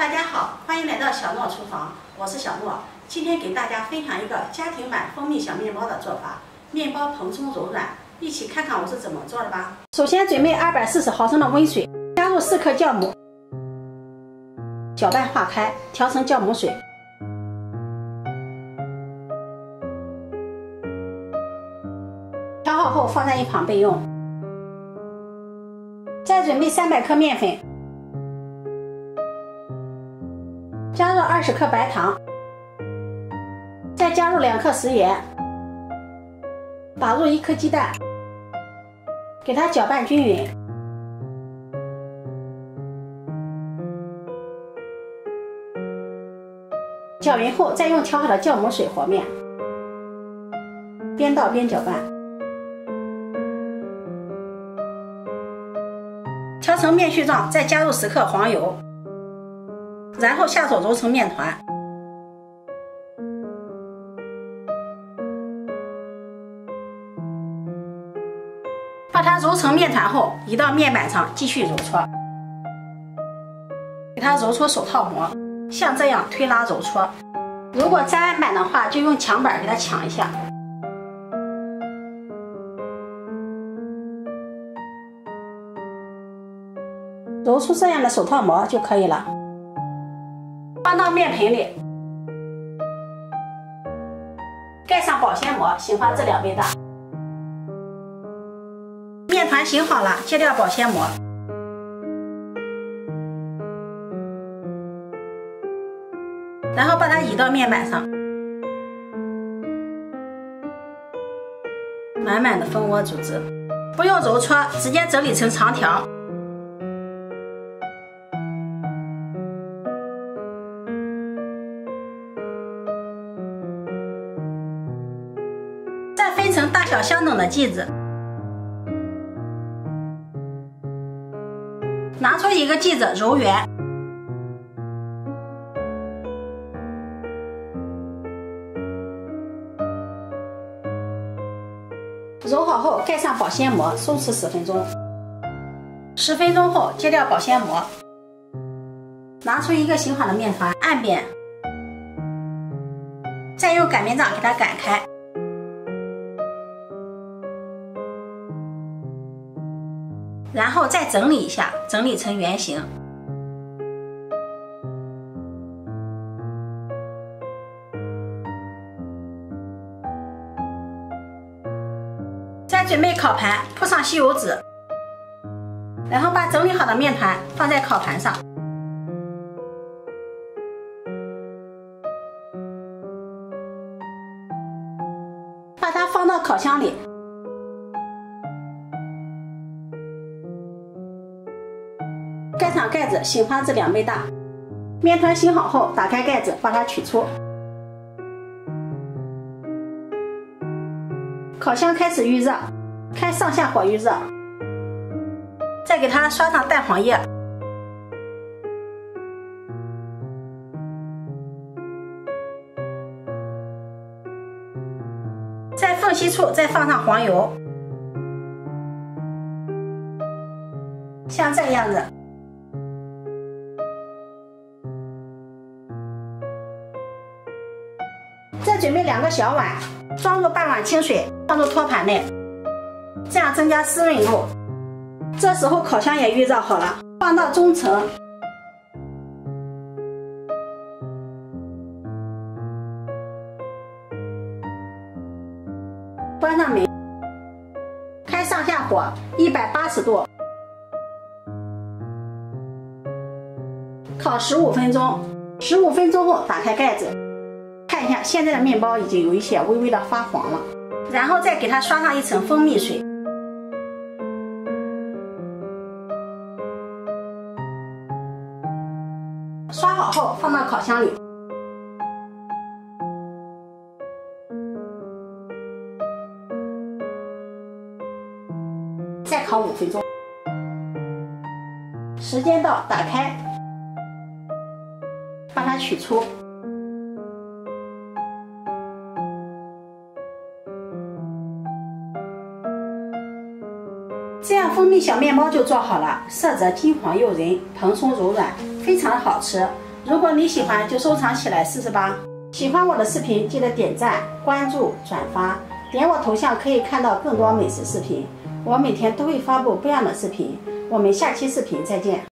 大家好，欢迎来到小诺厨房，我是小诺。今天给大家分享一个家庭版蜂蜜小面包的做法，面包蓬松柔软，一起看看我是怎么做的吧。首先准备二百四十毫升的温水，加入四克酵母，搅拌化开，调成酵母水。调好后放在一旁备用。再准备三百克面粉。加入二十克白糖，再加入两克食盐，打入一颗鸡蛋，给它搅拌均匀。搅匀后，再用调好的酵母水和面，边倒边搅拌，调成面絮状，再加入十克黄油。然后下手揉成面团，把它揉成面团后，移到面板上继续揉搓，给它揉出手套膜，像这样推拉揉搓。如果粘板的话，就用墙板给它抢一下，揉出这样的手套膜就可以了。放到面盆里，盖上保鲜膜，醒发至两倍大。面团醒好了，揭掉保鲜膜，然后把它移到面板上，满满的蜂窝组织，不用揉搓，直接整理成长条。相等的剂子，拿出一个剂子揉圆，揉好后盖上保鲜膜，松弛十分钟。十分钟后揭掉保鲜膜，拿出一个醒好的面团，按扁，再用擀面杖给它擀开。然后再整理一下，整理成圆形。再准备烤盘，铺上吸油纸，然后把整理好的面团放在烤盘上，把它放到烤箱里。盖上盖子，醒发至两倍大。面团醒好后，打开盖子，把它取出。烤箱开始预热，开上下火预热。再给它刷上蛋黄液，在缝隙处再放上黄油，像这个样子。再准备两个小碗，装入半碗清水，放入托盘内，这样增加湿润度。这时候烤箱也预热好了，放到中层，关上门，开上下火一百八十度，烤十五分钟。十五分钟后打开盖子。看一下，现在的面包已经有一些微微的发黄了，然后再给它刷上一层蜂蜜水，刷好后放到烤箱里，再烤五分钟。时间到，打开，把它取出。这样蜂蜜小面包就做好了，色泽金黄诱人，蓬松柔软，非常的好吃。如果你喜欢，就收藏起来试试吧。喜欢我的视频，记得点赞、关注、转发，点我头像可以看到更多美食视频。我每天都会发布不一样的视频，我们下期视频再见。